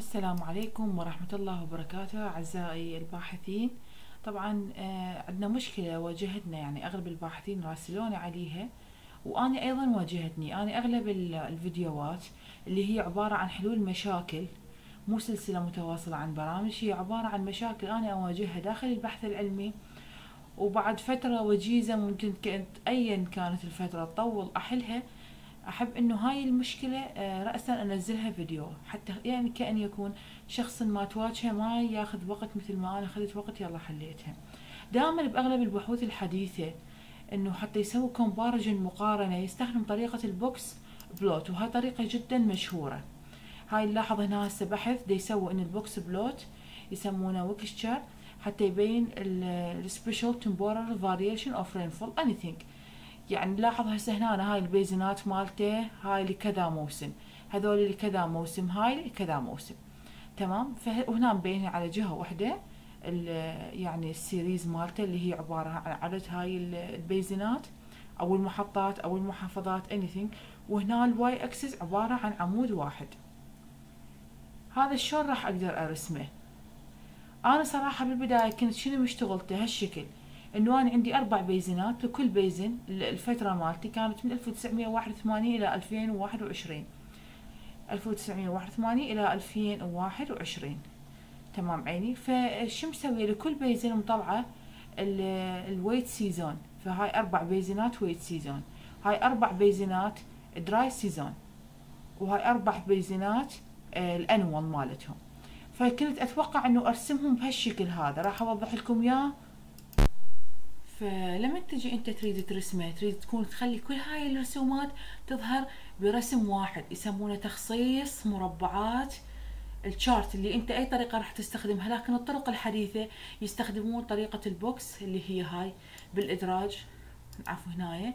السلام عليكم ورحمة الله وبركاته أعزائي الباحثين. طبعا آه، عندنا مشكلة واجهتنا يعني أغلب الباحثين راسلوني عليها وأنا أيضا واجهتني. أنا أغلب ال- الفيديوهات اللي هي عبارة عن حلول مشاكل مو سلسلة متواصلة عن برامج هي عبارة عن مشاكل أنا أواجهها داخل البحث العلمي. وبعد فترة وجيزة ممكن كانت أيا كانت الفترة تطول أحلها أحب إنه هاي المشكلة آه، راسا أنزلها فيديو حتى يعني كأن يكون شخص ما تواجهه ما ياخذ وقت مثل ما أنا اخذت وقت يلا حليتها دائما بأغلب البحوث الحديثة إنه حتى يسوي comparison مقارنة يستخدم طريقة ال box plot وهاي طريقة جدا مشهورة. هاي نلاحظ هنا هسه بحث دي يسوي إن ال box plot يسمونه whisker chart حتى يبين ال spatial temporal variation of rainfall anything. يعني نلاحظ هسه هنا هاي البيزنات مالته هاي لكذا موسم. هذول لكذا موسم هاي لكذا موسم. تمام؟ فهنا مبين على جهة واحدة ال- يعني ال series مالته اللي هي عبارة عن عدد هاي ال- البيزنات أو المحطات أو المحافظات anything. وهنا ال Y axis عبارة عن عمود واحد. هذا شلون راح أقدر أرسمه؟ أنا صراحة بالبداية كنت شنو مشتغلته؟ هالشكل. إنه أنا عندي أربع بيزنات لكل basin الفترة مالتي كانت من 1981 إلى 2021 1981 إلى 2021 تمام عيني؟ فشو مسوية لكل basin مطلعة ال wet season فهاي أربع بيزنات wet season هاي أربع بيزنات dry season وهاي أربع بيزنات آه، ال annual مالتهم. فكنت أتوقع إنه أرسمهم بهالشكل هذا. راح أوضح لكم إياه فلما تجي أنت تريد ترسمه تريد تكون تخلي كل هاي الرسومات تظهر برسم واحد يسمونه تخصيص مربعات ال chart اللي أنت أي طريقة راح تستخدمها لكن الطرق الحديثة يستخدمون طريقة ال box اللي هي هاي بالإدراج عفوا هنايا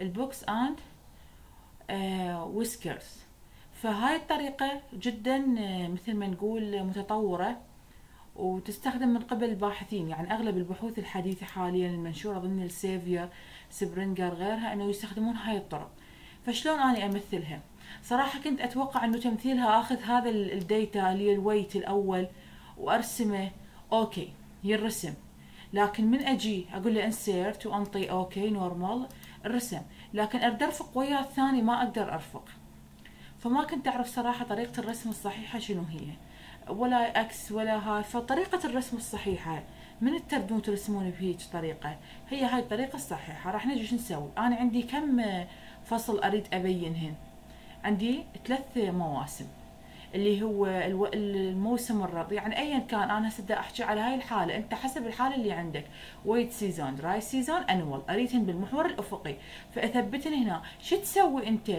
ال box and whiskers فهاي الطريقة جدا آه، مثل ما نقول متطورة. وتستخدم من قبل الباحثين يعني أغلب البحوث الحديثة حاليا المنشورة ضمن Elsevier Springer غيرها إنه يستخدمون هاي الطرق. فشلون أني أمثلها؟ صراحة كنت أتوقع إنه تمثيلها آخذ هذا ال- ال data اللي ال wet الأول وأرسمه okay يرسم لكن من أجي أقول له insert وانطي okay normal الرسم. لكن اريد أرفق وياه الثاني ما أقدر أرفق. فما كنت أعرف صراحة طريقة الرسم الصحيحة شنو هي. ولا X ولا هاي فطريقة الرسم الصحيحة. من تردون ترسمون بهيج طريقة؟ هي هاي الطريقة الصحيحة. راح نجي شو نسوي؟ أنا عندي كم فصل أريد ابينهن عندي ثلاث مواسم اللي هو الموسم الربيع. يعني ايا كان أنا هسه أحكي على هاي الحالة. أنت حسب الحالة اللي عندك. wet season dry season annual اريدهن بالمحور الأفقي. فأثبتن هنا. شو تسوي أنت؟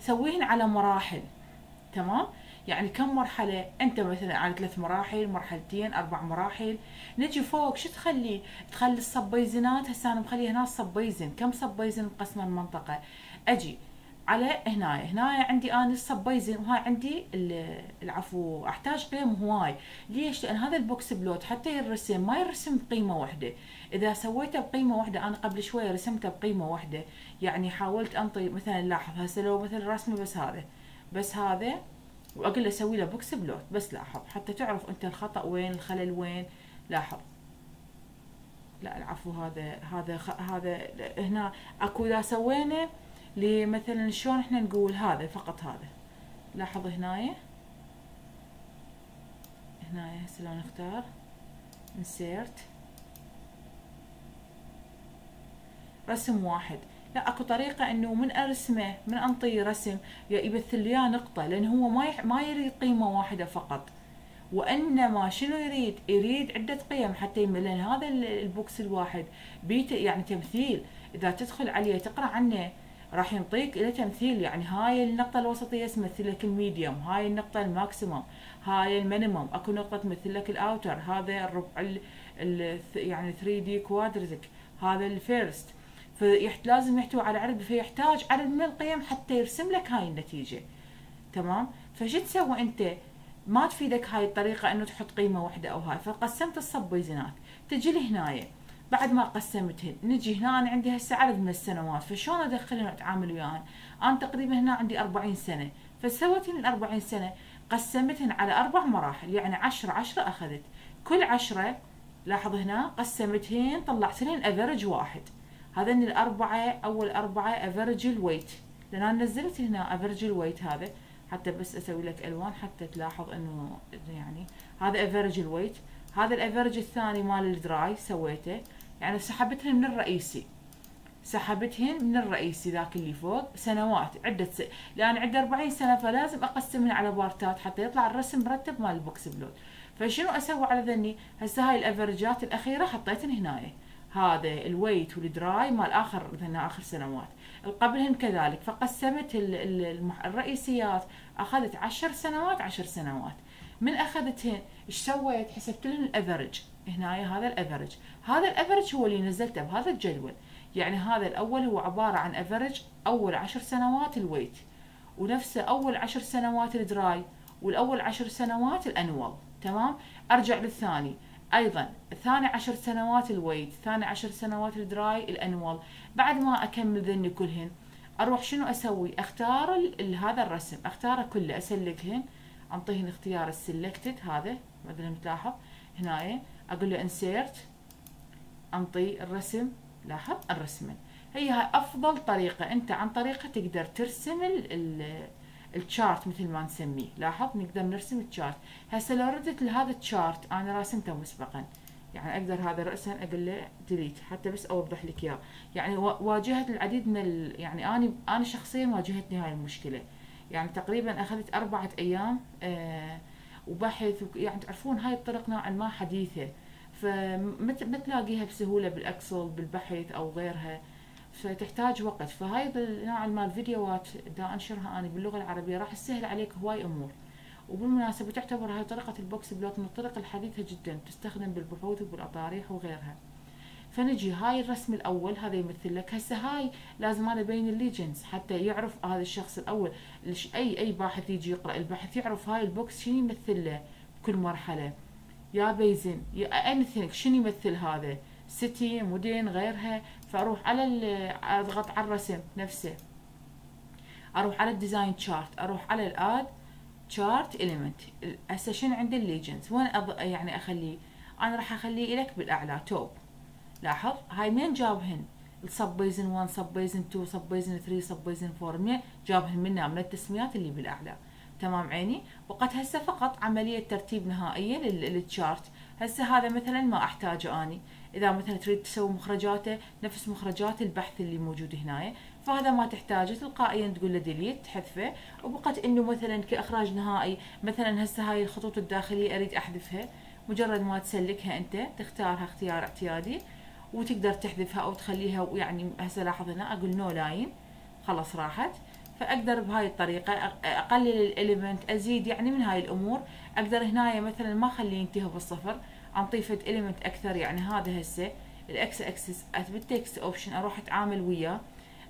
سويهن على مراحل تمام؟ يعني كم مرحلة أنت مثلا على ثلاث مراحل مرحلتين أربع مراحل نجي فوق شو تخلي؟ تخلي ال sub-basin ات هسه أنا مخلي هنا sub-basin كم sub-basin مقسمة المنطقة؟ أجي على هنا هنا عندي أنا ال sub-basin وهاي عندي ال- العفو أحتاج قيم هواي. ليش؟ لأن هذا ال box plot حتى يرسم ما يرسم بقيمة واحدة إذا سويته بقيمة واحدة أنا قبل شوية رسمته بقيمة واحدة يعني حاولت أنطي مثلا لاحظ هسه لو مثلا رسمه بس هذا بس هذا وأقول له له box plot بس لاحظ حتى تعرف أنت الخطأ وين الخلل وين لاحظ. لا العفو هذا هذا. هذا هنا أكو إذا سوينا لمثلا شلون إحنا نقول هذا فقط هذا. لاحظ هنايا. هنايا هسه لو نختار. انسيرت رسم واحد. لا أكو طريقة إنه من أرسمه من أنطي رسم يبث لي نقطة لأن هو ما يح... ما يريد قيمة واحدة فقط. وإنما شنو يريد؟ يريد عدة قيم حتى يم- لأن هذا ال- البوكس الواحد بيت يعني تمثيل. إذا تدخل عليه تقرأ عنه راح ينطيك له تمثيل. يعني هاي النقطة الوسطية تمثل لك ال median هاي النقطة ال maximum. هاي ال minimum. أكو نقطة تمثل لك ال outer هذا الربع ال... ال... يعني third quartile هذا ال first. فيحت لازم يحتوي على عدد فيحتاج عدد من القيم حتى يرسم لك هاي النتيجة. تمام؟ فشو تسوي أنت؟ ما تفيدك هاي الطريقة إنه تحط قيمة واحدة أو هاي فقسمت ال sub-basin ات تجي لي هنايا بعد ما قسمتهن نجي هنا أنا عندي هسه عدد من السنوات فشلون أدخلهن واتعامل وياهن؟ أنا تقريبا هنا عندي 40 سنة. فسويت ال 40 سنة قسمتهن على أربع مراحل يعني عشرة عشرة أخذت. كل عشرة لاحظ هنا قسمتهن طلعت لهن average واحد. هذين الأربعة أول أربعة average ال wet لأن أنا نزلت هنا average ال wet هذا. حتى بس أسوي لك ألوان حتى تلاحظ إنه يعني هذا average ال wet هذا ال average الثاني مال ال dry سويته. يعني سحبتهن من الرئيسي. سحبتهن من الرئيسي ذاك اللي فوق سنوات عدة س... لأن عندي 40 سنة فلازم أقسمهن على part ات حتى يطلع الرسم مرتب مال ال box plot فشنو أسوي على ذني؟ هسه هاي ال average ات الأخيرة حطيتهن هنا هذا ال wet وال dry مال آخر مثلا آخر سنوات. قبلهن كذلك فقسمت الرئيسيات أخذت عشر سنوات عشر سنوات. من أخذتهن إيش سويت؟ حسبت لهن ال average هنا هذا ال average هذا ال average هو اللي نزلته بهذا الجدول. يعني هذا الأول هو عبارة عن average أول عشر سنوات ال wet ونفسه أول عشر سنوات ال dry والأول عشر سنوات ال annual. تمام؟ أرجع للثاني. أيضا ثاني عشر سنوات ال wet ثاني عشر سنوات ال dry ال annual. بعد ما أكمل ذني كلهن أروح شنو أسوي؟ أختار هذا الرسم. أختاره كله أ select هن. أنطيهن اختيار ال selected هذا مثلا تلاحظ هنا أقول له insert أنطي الرسم. لاحظ؟ الرسمة هي هاي أفضل طريقة. أنت عن طريقة تقدر ترسم ال chart مثل ما نسميه. لاحظ؟ نقدر نرسم ال chart هسه لو ردت لهذا ال chart أنا راسمته مسبقا. يعني أقدر هذا رأسا أقول له delete حتى بس أوضح لك إياه. يعني واجهت العديد من ال... يعني أنا أنا شخصيا واجهتني هاي المشكلة. يعني تقريبا أخذت أربعة أيام آه وبحث يعني تعرفون هاي الطرق نوعا ما حديثة. فما تلاقيها بسهولة بال Excel بالبحث أو غيرها. فتحتاج وقت. فهاي النوع من الفيديوهات دا أنشرها أنا باللغة العربية راح تسهل عليك هواي أمور. وبالمناسبة تعتبر هاي طريقة ال box plot من الطرق الحديثة جدا تستخدم بالبحوث وبالأطاريح وغيرها. فنجي هاي الرسم الأول هذا يمثل لك. هسه هاي لازم أنا ابين ال legends حتى يعرف هذا الشخص الأول. أي أي باحث يجي يقرأ البحث يعرف هاي ال box شنو يمثل له بكل مرحلة. يا basin يا anything شنو يمثل هذا؟ city مدن غيرها فأروح على أضغط على الرسم نفسه. أروح على ال design chart أروح على ال add chart element هسه شنو عندي ال legends وين أض... يعني أخليه؟ أنا راح أخليه لك بالأعلى top لاحظ؟ هاي مين جابهن؟ ال sub-basin 1 sub-basin 2 sub-basin 3 sub-basin 4 مين جابهن منها من التسميات اللي بالأعلى. تمام عيني؟ وقد هسه فقط عملية ترتيب نهائية لل chart هسه هذا مثلا ما أحتاجه أني. إذا مثلا تريد تسوي مخرجاته نفس مخرجات البحث اللي موجود هنا فهذا ما تحتاجه تلقائيا تقول له delete تحذفه. وبقت إنه مثلا كإخراج نهائي مثلا هسه هاي الخطوط الداخلية أريد أحذفها. مجرد ما تسلكها أنت تختارها اختيار اعتيادي. وتقدر تحذفها أو تخليها يعني هسه لاحظ هنا أقول no line خلاص راحت. فأقدر بهاي الطريقة أقلل ال limit أزيد يعني من هاي الأمور. أقدر هنا مثلا ما أخليه ينتهي بالصفر انطي فد limit أكثر يعني هذا هسه. ال X axis بال text option أروح أتعامل وياه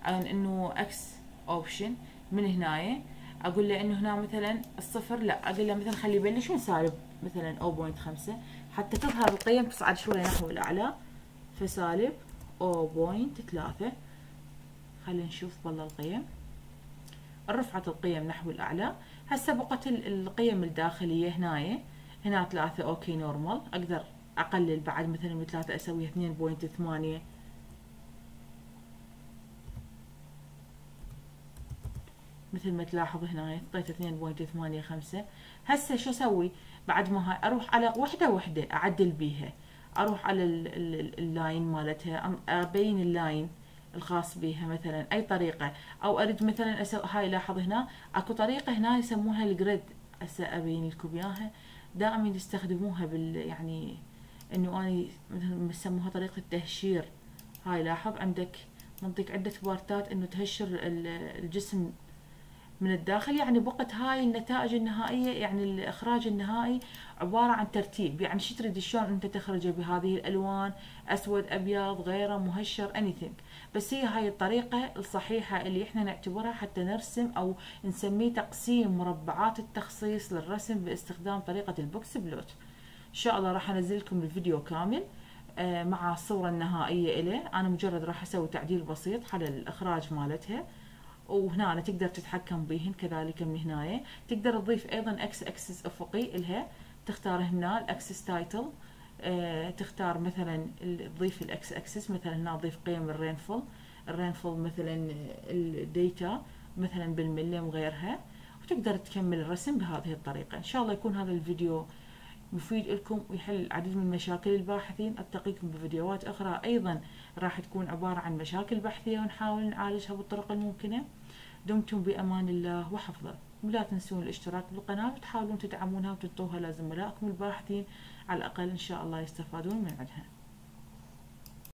عن إنه axis option من هنا أقول له إنه هنا مثلا الصفر لا. أقول له مثلا خلي يبلش من سالب مثلا 0.5 حتى تظهر القيم تصعد شوي نحو الأعلى. فسالب 0.3 خلينا نشوف ظل القيم. رفعت القيم نحو الأعلى. هسه بقت القيم الداخلية هنا هنا ثلاثة okay normal. أقدر أقلل بعد مثلا من ثلاثة أسويها اثنين point ثمانية. مثل ما تلاحظ هنا حطيت اثنين point ثمانية خمسة. هسه شو أسوي؟ بعد ما هاي أروح على وحدة وحدة أعدل بيها. أروح على ال line مالتها. أبين ال line الخاص بها مثلا أي طريقة. أو أريد مثلا أسوي هاي لاحظ هنا أكو طريقة هنا يسموها ال grid. هسه ابين لكم إياها. دائما يستخدموها بال يعني إنه اني مثلا يسموها طريقة التهشير. هاي لاحظ؟ عندك منطق عده بارتات إنه تهشر الجسم من الداخل يعني بقت هاي النتائج النهائية يعني الإخراج النهائي عبارة عن ترتيب. يعني شو تريد شلون أنت تخرجه بهذه الألوان؟ أسود أبيض غيره مهشر anything. بس هي هاي الطريقة الصحيحة اللي إحنا نعتبرها حتى نرسم أو نسميه تقسيم مربعات التخصيص للرسم باستخدام طريقة ال box plot. إن شاء الله راح أنزل لكم الفيديو كامل آه، مع الصورة النهائية إليه. أنا مجرد راح أسوي تعديل بسيط على الإخراج مالتها. وهنا تقدر تتحكم بهن كذلك من هنا تقدر تضيف أيضا إكس اكسس أفقي لها. تختار هنا ال axis title آه تختار مثلا تضيف الاكس اكسس مثلا هنا أضيف قيم ال rainfall ال rainfall مثلا ال data مثلا بالملي وغيرها وتقدر تكمل الرسم بهذه الطريقة. إن شاء الله يكون هذا الفيديو مفيد لكم ويحل العديد من مشاكل الباحثين. ألتقيكم بفيديوهات أخرى أيضا راح تكون عبارة عن مشاكل بحثية ونحاول نعالجها بالطرق الممكنة. دمتم بأمان الله وحفظه. ولا تنسون الاشتراك بالقناة وتحاولون تدعمونها وتنطوها لزملائكم الباحثين. على الأقل إن شاء الله يستفادون من عندها.